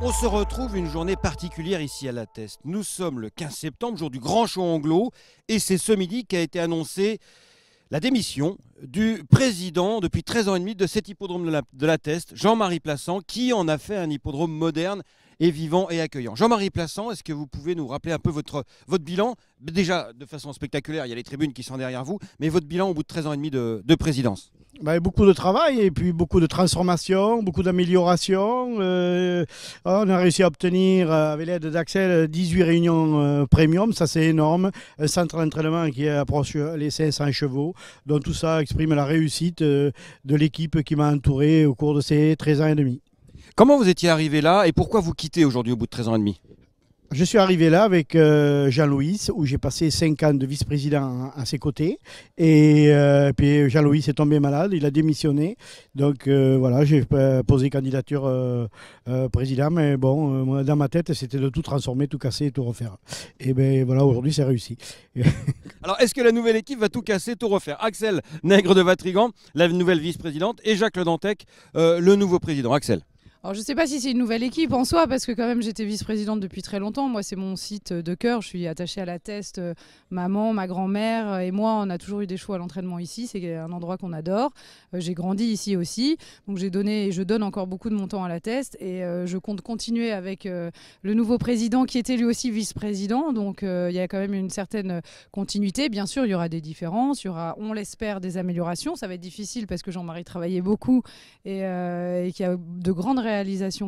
On se retrouve une journée particulière ici à La Teste. Nous sommes le 15 septembre, jour du grand show anglo, et c'est ce midi qu'a été annoncé la démission du président depuis 13 ans et demi de cet hippodrome de la, de la Teste, Jean-Marie Plassant, qui en a fait un hippodrome moderne et vivant et accueillant. Jean-Marie Plassant, est-ce que vous pouvez nous rappeler un peu votre, votre bilan? Déjà, de façon spectaculaire, il y a les tribunes qui sont derrière vous, mais votre bilan au bout de 13 ans et demi de, de présidence? Bah, beaucoup de travail et puis beaucoup de transformations, beaucoup d'améliorations. Euh, on a réussi à obtenir, euh, avec l'aide d'Axel, 18 réunions euh, premium, ça c'est énorme. Un centre d'entraînement qui approche les 500 chevaux. Donc tout ça exprime la réussite de l'équipe qui m'a entouré au cours de ces 13 ans et demi. Comment vous étiez arrivé là et pourquoi vous quittez aujourd'hui au bout de 13 ans et demi? Je suis arrivé là avec euh, Jean-Louis, où j'ai passé 5 ans de vice-président à, ses côtés. Et euh, puis Jean-Louis est tombé malade, il a démissionné. Donc euh, voilà, j'ai posé candidature président. Mais bon, dans ma tête, c'était de tout transformer, tout casser et tout refaire. Et bien voilà, aujourd'hui, c'est réussi. Alors, est-ce que la nouvelle équipe va tout casser, tout refaire? Axel Nègre de Vatrigan, la nouvelle vice-présidente, et Jacques Le Dantec, le nouveau président. Axel alors je ne sais pas si c'est une nouvelle équipe en soi, parce que quand même j'étais vice-présidente depuis très longtemps. Moi c'est mon site de cœur, je suis attachée à la teste. Maman, ma grand-mère et moi, on a toujours eu des choix à l'entraînement ici. C'est un endroit qu'on adore. Euh, j'ai grandi ici aussi, donc j'ai donné et je donne encore beaucoup de mon temps à la teste. Et euh, je compte continuer avec euh, le nouveau président qui était lui aussi vice-président. Donc il y a quand même une certaine continuité. Bien sûr, il y aura des différences, il y aura, on l'espère, des améliorations. Ça va être difficile parce que Jean-Marie travaillait beaucoup et, et qu'il y a de grandes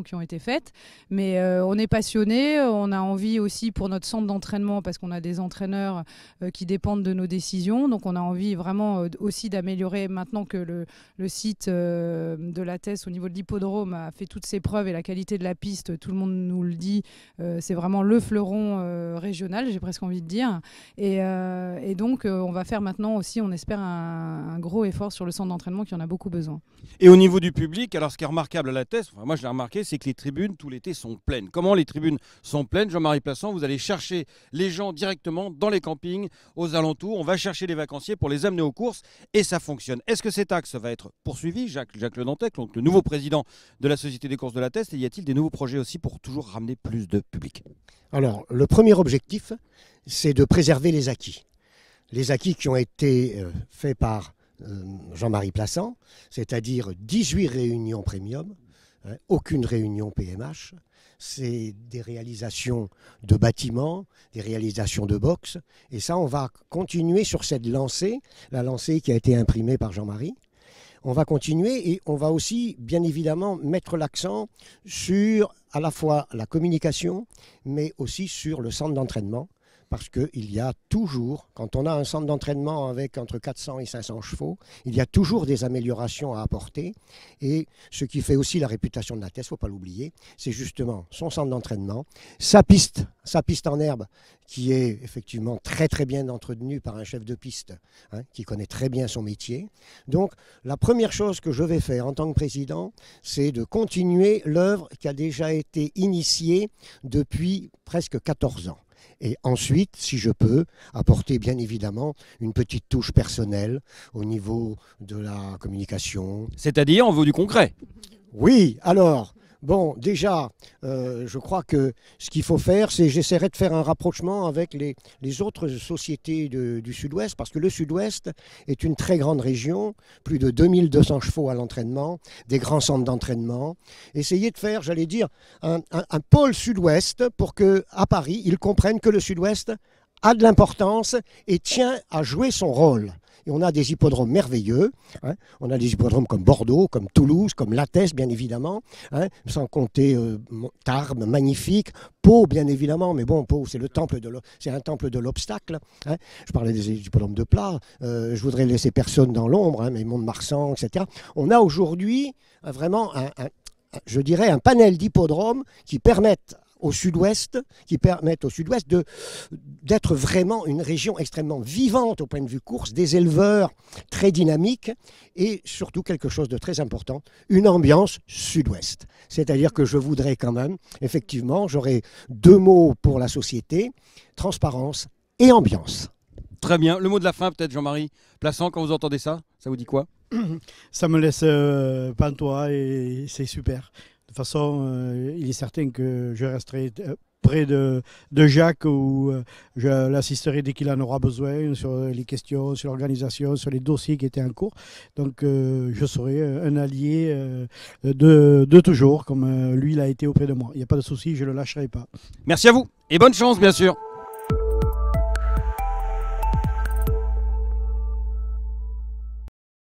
qui ont été faites. Mais euh, on est passionné, on a envie aussi pour notre centre d'entraînement, parce qu'on a des entraîneurs euh, qui dépendent de nos décisions. Donc on a envie vraiment euh, aussi d'améliorer maintenant que le, site de la thèse au niveau de l'hippodrome a fait toutes ses preuves et la qualité de la piste, tout le monde nous le dit, c'est vraiment le fleuron régional, j'ai presque envie de dire. Et, donc on va faire maintenant aussi, on espère, un, gros effort sur le centre d'entraînement qui en a beaucoup besoin. Et au niveau du public, alors ce qui est remarquable à la thèse, moi je l'ai remarqué, c'est que les tribunes tout l'été sont pleines. Comment les tribunes sont pleines Jean-Marie Plassant, vous allez chercher les gens directement dans les campings, aux alentours. On va chercher les vacanciers pour les amener aux courses et ça fonctionne. Est-ce que cet axe va être poursuivi Jacques, Jacques Le Dantec, donc le nouveau président de la Société des courses de la Teste, et y a-t-il des nouveaux projets aussi pour toujours ramener plus de public? Alors, le premier objectif, c'est de préserver les acquis. Les acquis qui ont été euh, faits par euh, Jean-Marie Plassant, c'est-à-dire 18 réunions premium, Hein, aucune réunion PMH. C'est des réalisations de bâtiments, des réalisations de box. Et ça, on va continuer sur cette lancée, la lancée qui a été imprimée par Jean-Marie. On va continuer et on va aussi, bien évidemment, mettre l'accent sur à la fois la communication, mais aussi sur le centre d'entraînement parce qu'il y a toujours, quand on a un centre d'entraînement avec entre 400 et 500 chevaux, il y a toujours des améliorations à apporter. Et ce qui fait aussi la réputation de la thèse, il ne faut pas l'oublier, c'est justement son centre d'entraînement, sa piste, sa piste en herbe, qui est effectivement très très bien entretenue par un chef de piste hein, qui connaît très bien son métier. Donc la première chose que je vais faire en tant que président, c'est de continuer l'œuvre qui a déjà été initiée depuis presque 14 ans. Et ensuite, si je peux, apporter bien évidemment une petite touche personnelle au niveau de la communication. C'est-à-dire en vaut du concret Oui, alors, Bon, déjà, euh, je crois que ce qu'il faut faire, c'est j'essaierai de faire un rapprochement avec les, autres sociétés du Sud-Ouest, parce que le Sud-Ouest est une très grande région, plus de 2200 chevaux à l'entraînement, des grands centres d'entraînement. Essayer de faire, j'allais dire, un, un pôle Sud-Ouest pour que à Paris, ils comprennent que le Sud-Ouest a de l'importance et tient à jouer son rôle. Et on a des hippodromes merveilleux. Hein. On a des hippodromes comme Bordeaux, comme Toulouse, comme Lattès, bien évidemment. Hein. sans compter euh, Tarbes, magnifique. Pau, bien évidemment. Mais bon, Pau, c'est de un temple de l'obstacle. Hein. Je parlais des hippodromes de plat. Euh, je voudrais laisser personne dans l'ombre, mais Mont-de-Marsan, etc. On a aujourd'hui euh, vraiment je dirais, un panel d'hippodromes qui permettent au sud-ouest, qui permettent au sud-ouest d'être vraiment une région extrêmement vivante au point de vue course, des éleveurs très dynamiques et surtout quelque chose de très important, une ambiance sud-ouest. C'est-à-dire que je voudrais quand même, effectivement, j'aurais deux mots pour la société, transparence et ambiance. Très bien. Le mot de la fin peut-être Jean-Marie Plaçant, quand vous entendez ça, ça vous dit quoi? Ça me laisse euh, pantois et c'est super toute façon, euh, il est certain que je resterai euh, de, de Jacques où euh, je l'assisterai dès qu'il en aura besoin sur les questions, sur l'organisation, sur les dossiers qui étaient en cours. Donc euh, je serai un allié euh, de, de toujours, comme euh, lui l'a été auprès de moi. Il n'y a pas de souci, je ne le lâcherai pas. Merci à vous et bonne chance, bien sûr.